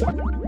What?